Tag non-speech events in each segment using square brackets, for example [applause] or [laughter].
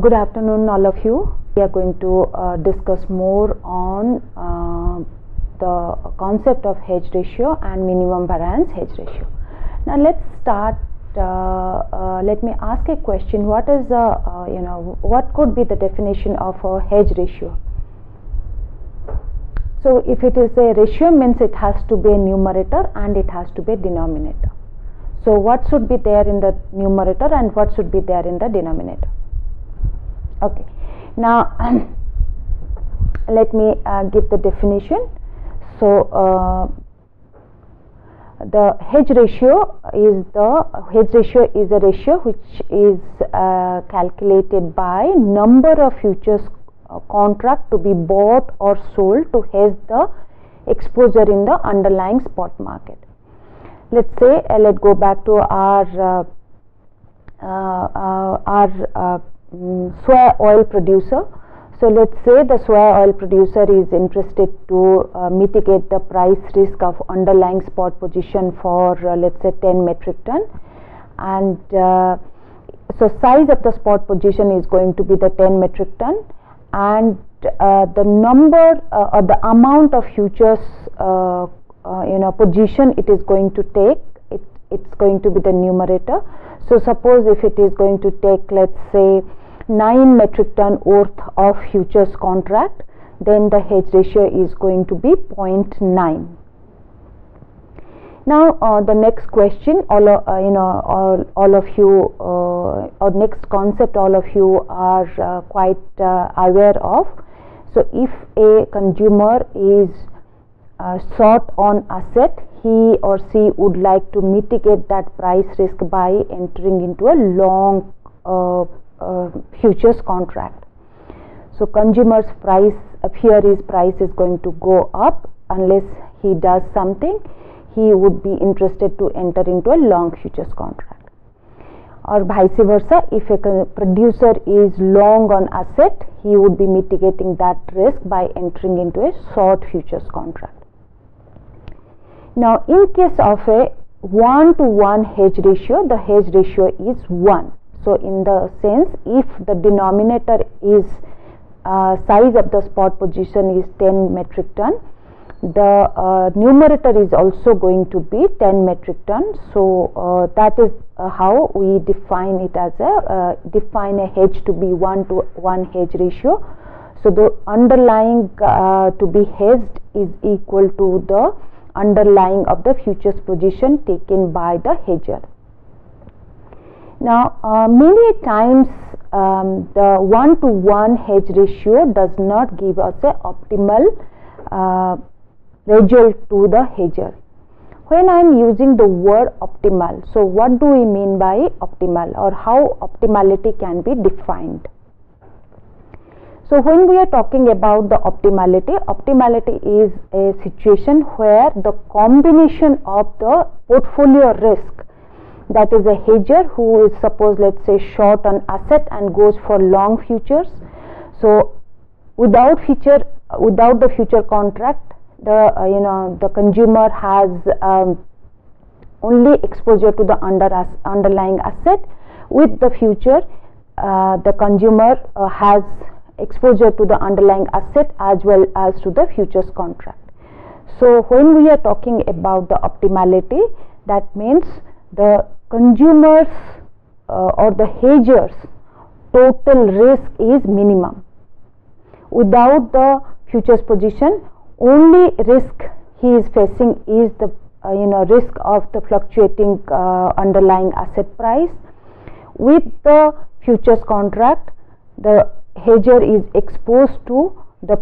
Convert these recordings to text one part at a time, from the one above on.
Good afternoon, all of you. We are going to uh, discuss more on uh, the concept of hedge ratio and minimum variance hedge ratio. Now, let's start. Uh, uh, let me ask a question. What is the, uh, you know, what could be the definition of a hedge ratio? So, if it is a ratio, means it has to be a numerator and it has to be a denominator. So, what should be there in the numerator and what should be there in the denominator? Okay. Now, [clears throat] let me uh, give the definition. So, uh, the hedge ratio is the hedge ratio is a ratio which is uh, calculated by number of futures uh, contract to be bought or sold to hedge the exposure in the underlying spot market let's say uh, let's go back to our uh, our um, soy oil producer. So let's say the soy oil producer is interested to uh, mitigate the price risk of underlying spot position for uh, let's say 10 metric ton. And uh, so size of the spot position is going to be the 10 metric ton. And the number or the amount of futures uh, you know position it is going to take it it's going to be the numerator. So suppose if it is going to take let's say 9 metric ton worth of futures contract then the hedge ratio is going to be 0.9 now uh, the next question all uh, you know all, all of you uh, or next concept all of you are uh, quite uh, aware of. So if a consumer is uh, short on asset he or she would like to mitigate that price risk by entering into a long Uh, futures contract. So consumers price fear his price is going to go up unless he does something he would be interested to enter into a long futures contract. Or vice versa if a producer is long on asset he would be mitigating that risk by entering into a short futures contract. Now, in case of a 1 to 1 hedge ratio, the hedge ratio is 1. So, in the sense if the denominator is uh, size of the spot position is 10 metric ton, the uh, numerator is also going to be 10 metric ton. So, uh, that is uh, how we define it as a uh, define a hedge to be 1 to 1 hedge ratio. So, the underlying uh, to be hedged is equal to the underlying of the futures position taken by the hedger. Now, uh, many times um, the one to one hedge ratio does not give us a optimal uh, result to the hedger. When I am using the word optimal, so what do we mean by optimal or how optimality can be defined? So, when we are talking about the optimality, optimality is a situation where the combination of the portfolio risk that is a hedger who is suppose let us say short on asset and goes for long futures. So, without future without the future contract the uh, you know the consumer has um, only exposure to the under as underlying asset with the future uh, the consumer uh, has exposure to the underlying asset as well as to the futures contract. So, when we are talking about the optimality that means the consumers uh, or the hedgers total risk is minimum. Without the futures position only risk he is facing is the uh, you know risk of the fluctuating uh, underlying asset price. With the futures contract the hedger is exposed to the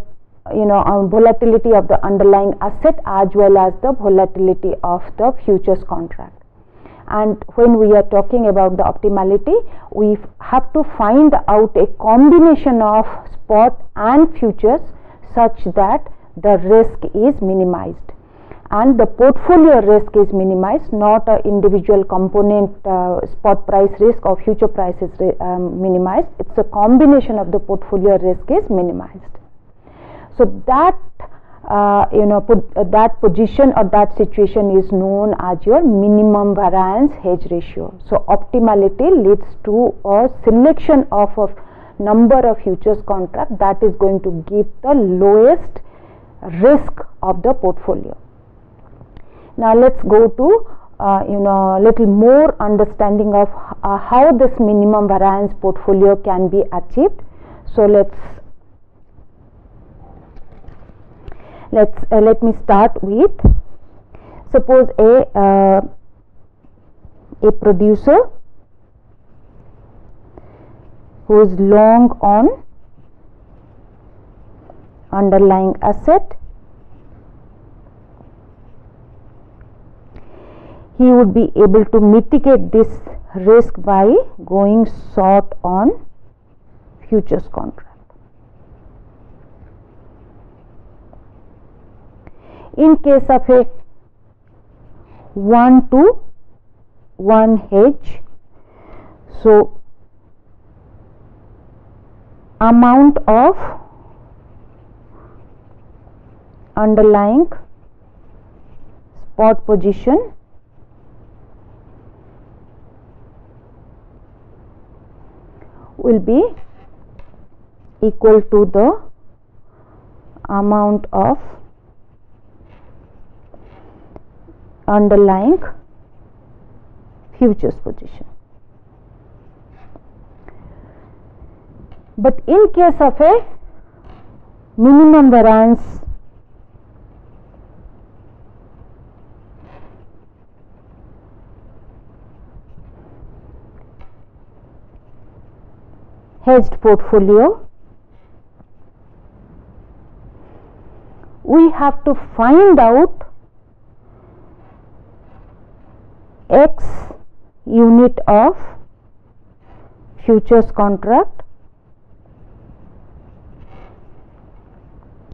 you know um, volatility of the underlying asset as well as the volatility of the futures contract and when we are talking about the optimality we have to find out a combination of spot and futures such that the risk is minimized. And the portfolio risk is minimized not a individual component uh, spot price risk or future prices um, minimized. It's a combination of the portfolio risk is minimized. So that uh, you know uh, that position or that situation is known as your minimum variance hedge ratio so optimality leads to a selection of a number of futures contract that is going to give the lowest risk of the portfolio. Now let's go to uh, you know little more understanding of uh, how this minimum variance portfolio can be achieved. So let's let's uh, let me start with suppose a uh, a producer who is long on underlying asset he would be able to mitigate this risk by going short on futures contract. In case of a 1 to 1 hedge, so amount of underlying spot position will be equal to the amount of underlying futures position. But in case of a minimum variance hedged portfolio we have to find out x unit of futures contract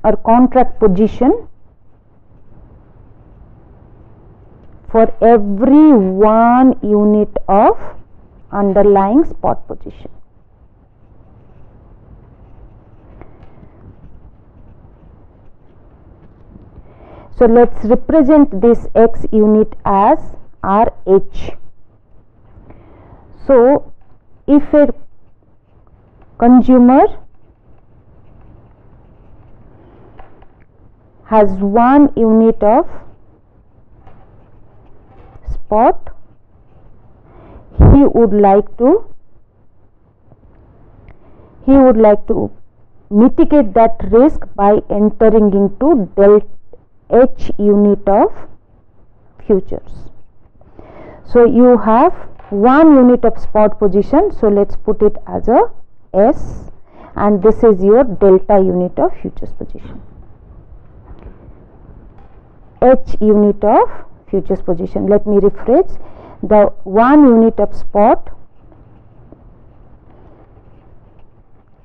or contract position for every one unit of underlying spot position. So let's represent this x unit as RH. So if a consumer has one unit of spot he would like to he would like to mitigate that risk by entering into delta H unit of futures. So you have one unit of spot position. So let's put it as a S and this is your delta unit of futures position. H unit of futures position. Let me rephrase the one unit of spot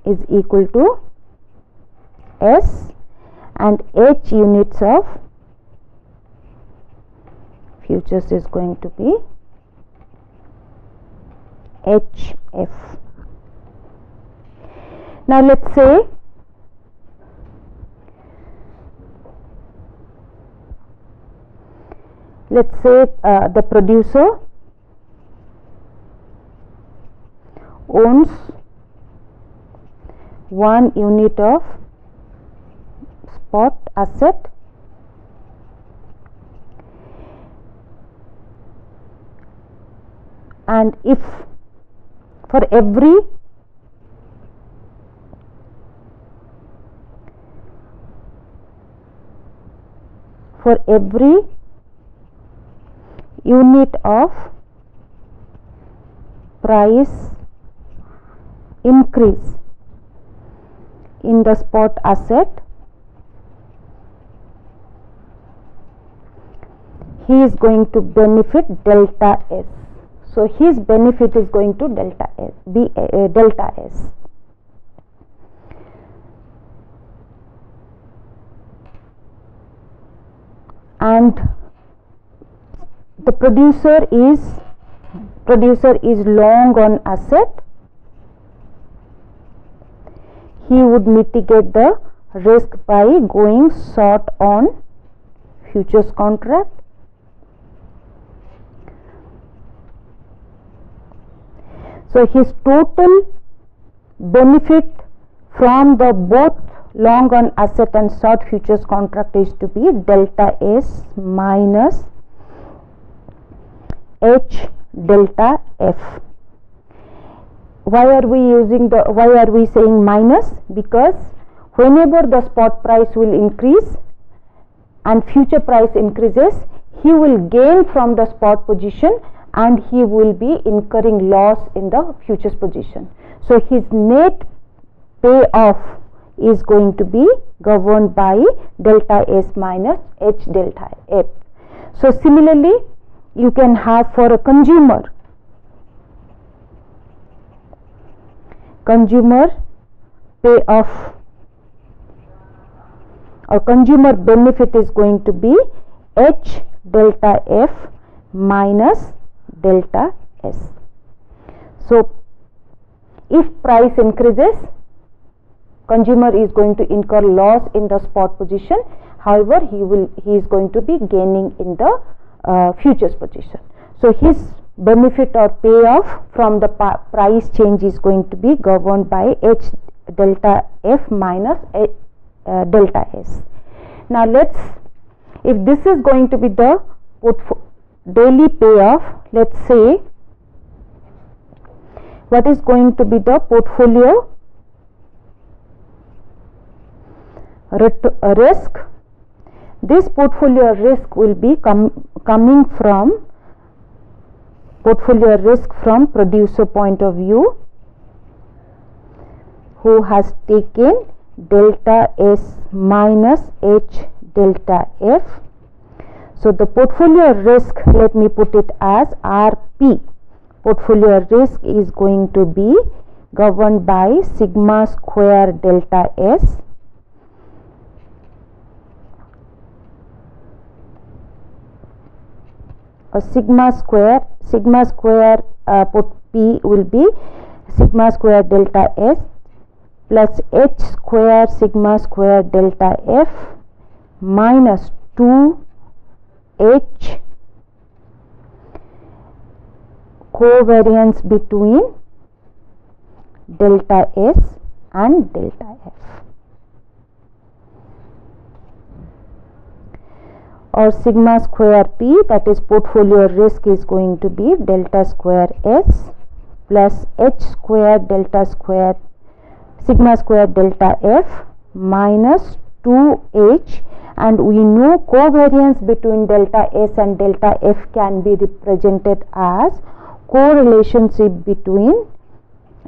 is equal to S and H units of futures is going to be HF. Now let's say let's say uh, the producer owns one unit of spot asset and if for every for every unit of price increase in the spot asset he is going to benefit delta S. So, his benefit is going to delta S, be uh, delta S. And the producer is producer is long on asset he would mitigate the risk by going short on futures contract So, his total benefit from the both long on asset and short futures contract is to be delta S minus H delta F. Why are we using the why are we saying minus? Because whenever the spot price will increase and future price increases, he will gain from the spot position and he will be incurring loss in the futures position. So his net payoff is going to be governed by delta S minus H delta F. So similarly, you can have for a consumer, consumer payoff or consumer benefit is going to be H delta F minus delta S. So, if price increases consumer is going to incur loss in the spot position. However he will he is going to be gaining in the uh, futures position. So his benefit or payoff from the price change is going to be governed by h delta f minus a, uh, delta s. Now let's if this is going to be the daily payoff let's say what is going to be the portfolio risk this portfolio risk will be com coming from portfolio risk from producer point of view who has taken delta S minus H delta F. So, the portfolio risk let me put it as RP portfolio risk is going to be governed by sigma square delta S. A sigma square sigma square uh, put p will be sigma square delta s plus h square sigma square delta f minus 2 h covariance between delta s and delta f. Or sigma square p that is portfolio risk is going to be delta square s plus h square delta square sigma square delta f minus 2h and we know covariance between delta s and delta f can be represented as correlationship between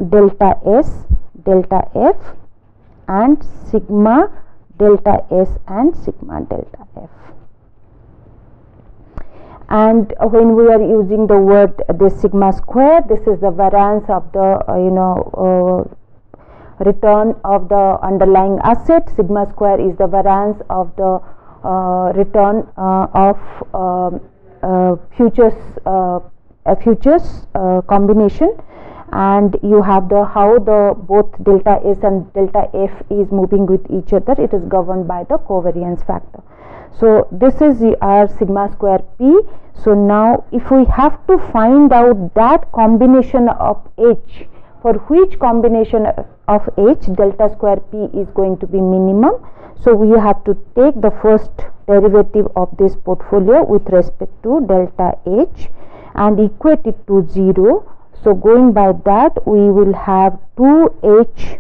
delta s delta f and sigma delta s and sigma delta f. And when we are using the word the sigma square this is the variance of the uh, you know uh, return of the underlying asset. Sigma square is the variance of the uh, return uh, of um, uh, futures uh, futures combination. And you have the how the both delta s and delta f is moving with each other. It is governed by the covariance factor. So this is our sigma square p. So now if we have to find out that combination of h for which combination of h delta square p is going to be minimum. So we have to take the first derivative of this portfolio with respect to delta h and equate it to 0 so going by that we will have 2h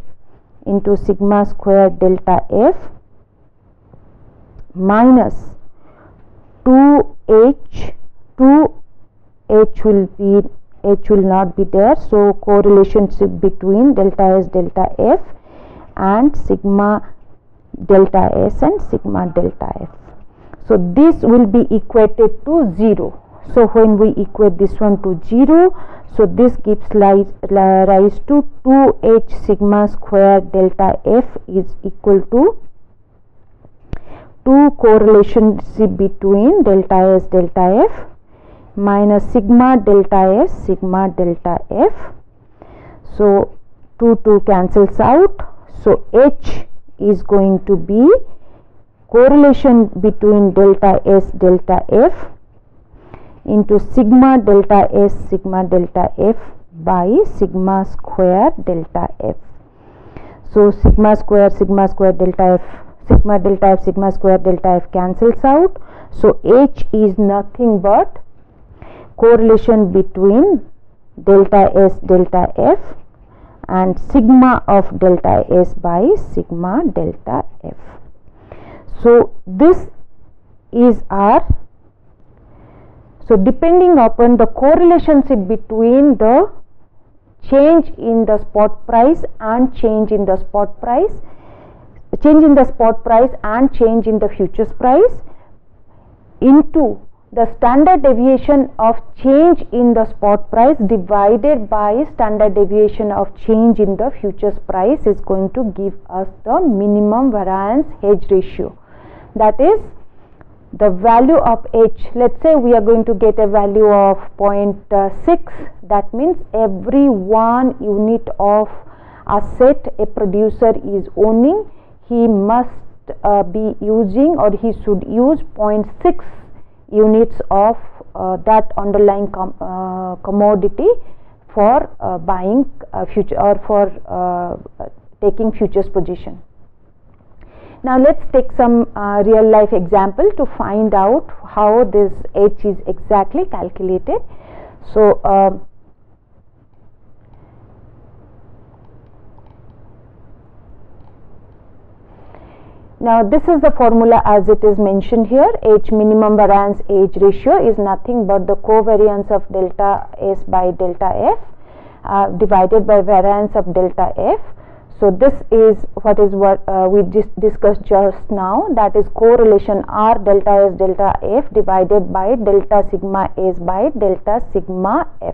into sigma square delta f minus 2h 2h will be h will not be there. So correlationship between delta s delta f and sigma delta s and sigma delta f. So this will be equated to 0 so when we equate this one to 0 so this gives rise, rise to 2h sigma square delta f is equal to two correlationship between delta S delta F minus sigma delta S sigma delta F. So 2 2 cancels out. So H is going to be correlation between delta S delta F into sigma delta S sigma delta F by sigma square delta F. so sigma square sigma square delta f sigma delta f sigma square delta f cancels out so h is nothing but correlation between delta s delta f and sigma of delta s by sigma delta f. So this is our so depending upon the correlationship between the change in the spot price and change in the spot price change in the spot price and change in the futures price into the standard deviation of change in the spot price divided by standard deviation of change in the futures price is going to give us the minimum variance hedge ratio. That is the value of h. Let's say we are going to get a value of 0.6 that means every one unit of asset a producer is owning he must uh, be using or he should use 0.6 units of uh, that underlying com uh, commodity for uh, buying future or for taking futures position now let's take some uh, real life example to find out how this H is exactly calculated. So uh, Now this is the formula as it is mentioned here H minimum variance H ratio is nothing but the covariance of delta S by delta F uh, divided by variance of delta F so this is what is what uh, we just discussed just now that is correlation R delta S delta F divided by delta sigma S by delta sigma F.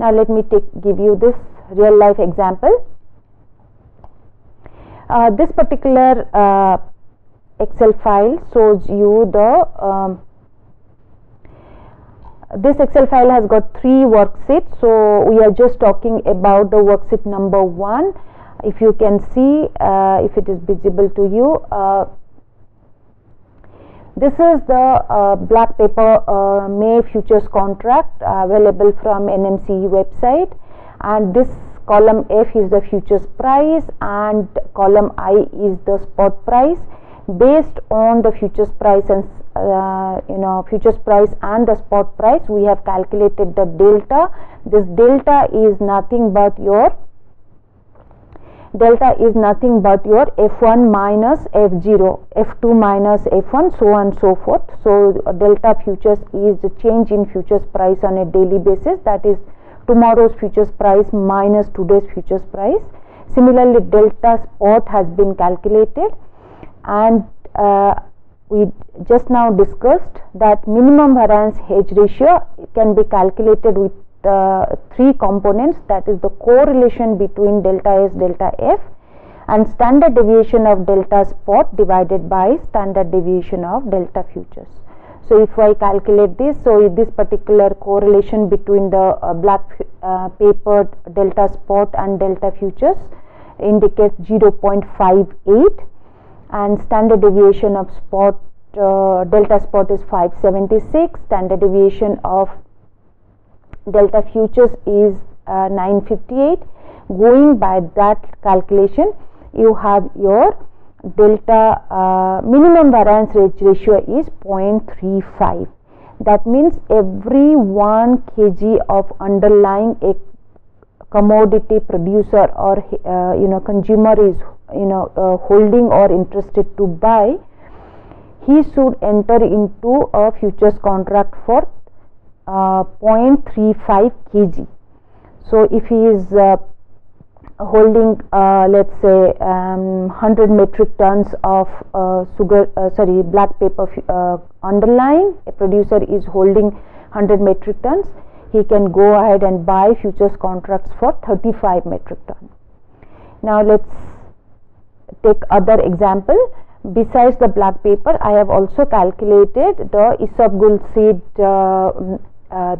Now let me take give you this real life example. Uh, this particular uh, Excel file shows you the um, this Excel file has got three worksheets. So we are just talking about the worksheet number one. If you can see uh, if it is visible to you uh, this is the uh, black pepper uh, May futures contract available from NMCE website. And this column F is the futures price and column I is the spot price. Based on the futures price and uh, you know futures price and the spot price we have calculated the delta. This delta is nothing but your delta is nothing but your f1 minus f0 f2 minus f1 so on and so forth. So delta futures is the change in futures price on a daily basis. That is tomorrow's futures price minus today's futures price. Similarly delta spot has been calculated. And uh, we just now discussed that minimum variance hedge ratio can be calculated with the three components. That is the correlation between delta S delta F and standard deviation of delta spot divided by standard deviation of delta futures. So if I calculate this, so this particular correlation between the uh, black uh, pepper delta spot and delta futures indicates 0.58 and standard deviation of spot uh, delta spot is 576 standard deviation of delta futures is uh, 958 going by that calculation you have your delta uh, minimum variance ratio is 0.35 that means every 1 kg of underlying a commodity producer or uh, you know consumer is you know uh, holding or interested to buy he should enter into a futures contract for uh, 0.35 kg. So if he is uh, holding uh, let's say um, 100 metric tons of uh, sugar uh, sorry black pepper uh, underlying. A producer is holding 100 metric tons. He can go ahead and buy futures contracts for 35 metric tons. Now let's take other example. Besides the black pepper I have also calculated the isabgol seed uh,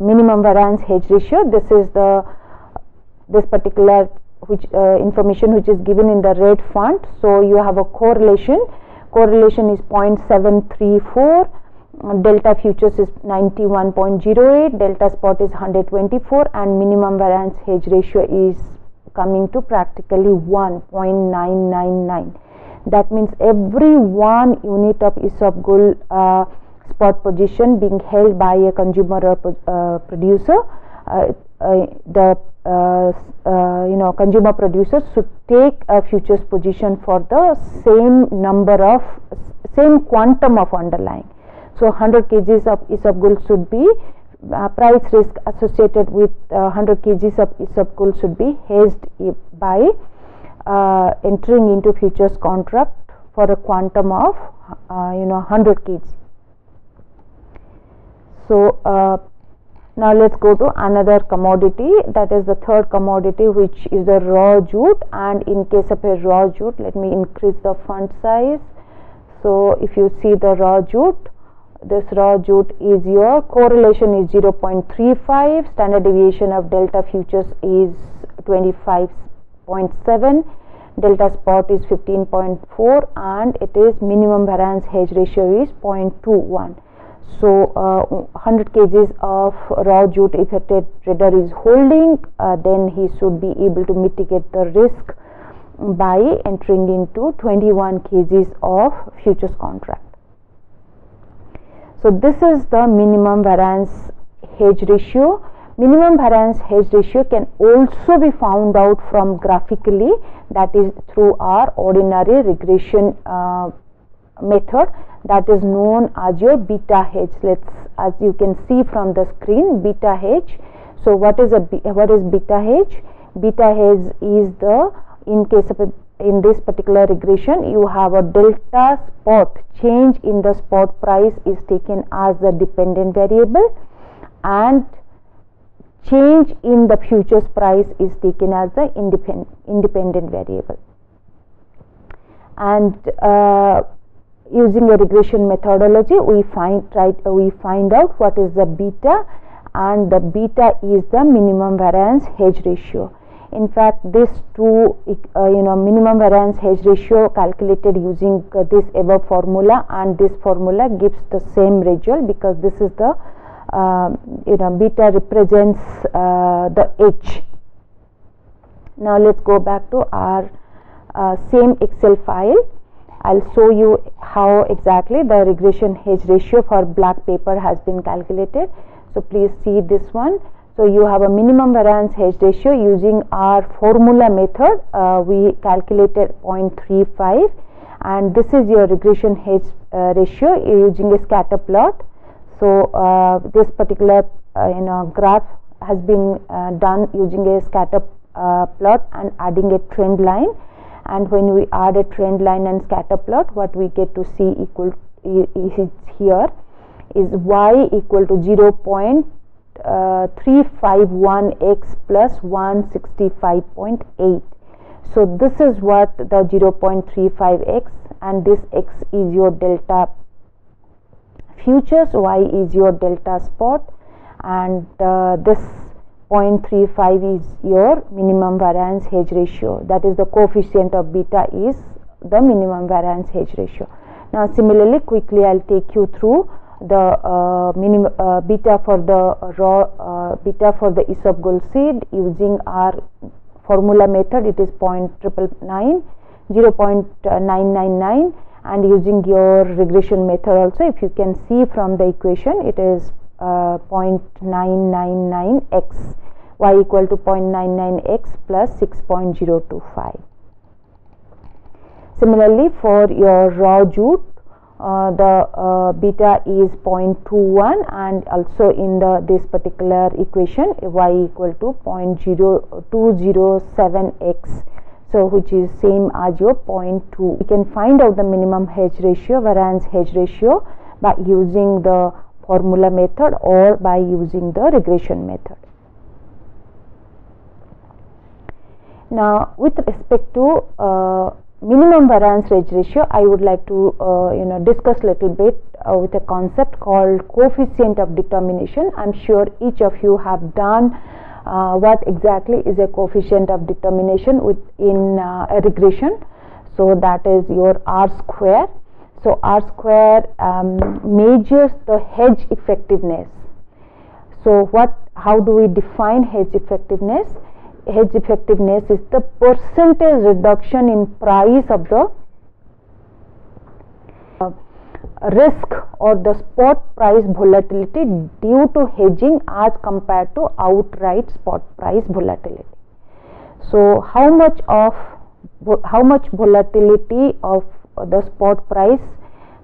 minimum variance hedge ratio. This is the this particular which uh, information which is given in the red font. So you have a correlation. Correlation is 0.734 delta futures is 91.08 delta spot is 124 and minimum variance hedge ratio is coming to practically 1.999 that means every one unit of isabgol uh, spot position being held by a consumer or uh, producer uh, uh, the uh, you know consumer producers should take a futures position for the same number of same quantum of underlying. So 100 kgs of isabgol should be uh, price risk associated with uh, 100 kgs of isabgol should be hedged by uh, entering into futures contract for a quantum of you know 100 kg so now let's go to another commodity. That is the third commodity which is the raw jute. And in case of a raw jute let me increase the font size. So if you see the raw jute this raw jute is your correlation is 0.35 standard deviation of delta futures is 25.7 delta spot is 15.4 and it is minimum variance hedge ratio is 0.21 so, uh, 100 kgs of raw jute if a trader is holding, uh, then he should be able to mitigate the risk by entering into 21 kgs of futures contract. So, this is the minimum variance hedge ratio. Minimum variance hedge ratio can also be found out from graphically that is through our ordinary regression uh, method that is known as your beta h. Let's as you can see from the screen beta h. So what is a what is beta h? Beta h is the in case of a, in this particular regression you have a delta spot. Change in the spot price is taken as the dependent variable and change in the futures price is taken as the independent independent variable. And uh, using a regression methodology we find uh, we find out what is the beta and the beta is the minimum variance hedge ratio. In fact this two uh, you know minimum variance hedge ratio calculated using uh, this above formula and this formula gives the same result because this is the uh, you know beta represents uh, the h. Now let's go back to our uh, same excel file I'll show you how exactly the regression hedge ratio for black pepper has been calculated. So please see this one. So you have a minimum variance hedge ratio using our formula method. Uh, we calculated 0.35 and this is your regression hedge uh, ratio using a scatter plot. So uh, this particular uh, you know graph has been uh, done using a scatter uh, plot and adding a trend line and when we add a trend line and scatter plot what we get to see equal is here is y equal to 0 0.351 x plus 165.8 so this is what the 0.35 x and this x is your delta futures y is your delta spot. And uh, this 0.35 is your minimum variance hedge ratio. That is the coefficient of beta is the minimum variance hedge ratio. Now similarly quickly i'll take you through the uh, minimum uh, beta for the raw uh, beta for the isabgol seed using our formula method. It is 0.999 0.999 and using your regression method also. If you can see from the equation it is uh, 0.999x y equal to 0.99x plus 6.025. Similarly, for your raw jute, uh, the uh, beta is 0.21 and also in the this particular equation y equal to 0.0207x so which is same as your 0.2 we can find out the minimum hedge ratio variance hedge ratio by using the formula method or by using the regression method. Now, with respect to uh, minimum variance hedge ratio, I would like to uh, you know discuss little bit uh, with a concept called coefficient of determination. I'm sure each of you have done uh, what exactly is a coefficient of determination within uh, a regression. So that is your R square so R square um, measures the hedge effectiveness. So what how do we define hedge effectiveness? hedge effectiveness is the percentage reduction in price of the uh, risk or the spot price volatility due to hedging as compared to outright spot price volatility. So, how much of how much volatility of the spot price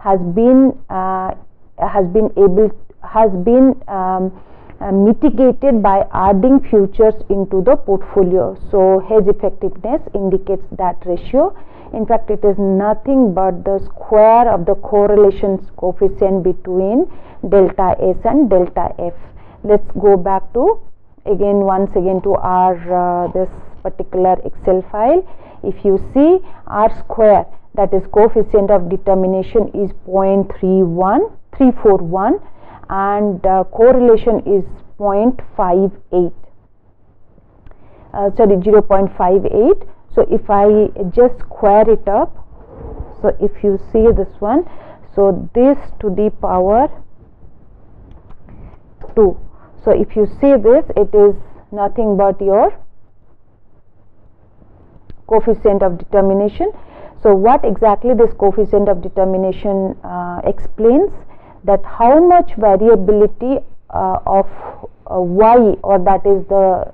has been uh, has been able has been um, uh, mitigated by adding futures into the portfolio. So, hedge effectiveness indicates that ratio. In fact, it is nothing but the square of the correlation coefficient between delta S and delta F. Let us go back to again once again to our uh, this particular Excel file. If you see R square that is coefficient of determination is 0.31341 and uh, correlation is 0.58 uh, sorry 0.58 so if I just square it up so if you see this one so this to the power 2 so if you see this it is nothing but your coefficient of determination so what exactly this coefficient of determination uh, explains that how much variability uh, of uh, y or that is the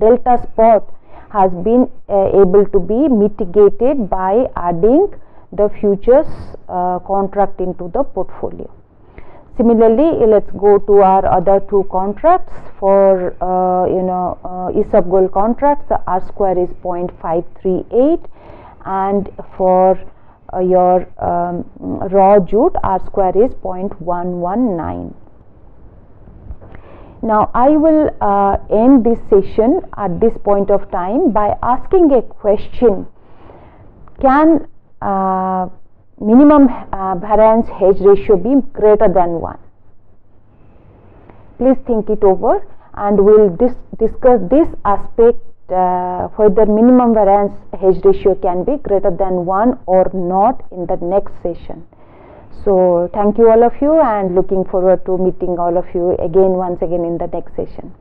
delta spot has been uh, able to be mitigated by adding the futures uh, contract into the portfolio. Similarly, let us go to our other two contracts for uh, you know uh, isabgol contracts. The R square is 0.538 and for uh, your um, raw jute R square is 0.119. Now, I will uh, end this session at this point of time by asking a question. Can uh, minimum uh, variance hedge ratio be greater than 1? Please think it over and we will dis discuss this aspect uh, whether minimum variance hedge ratio can be greater than 1 or not in the next session. So, thank you all of you and looking forward to meeting all of you again once again in the next session.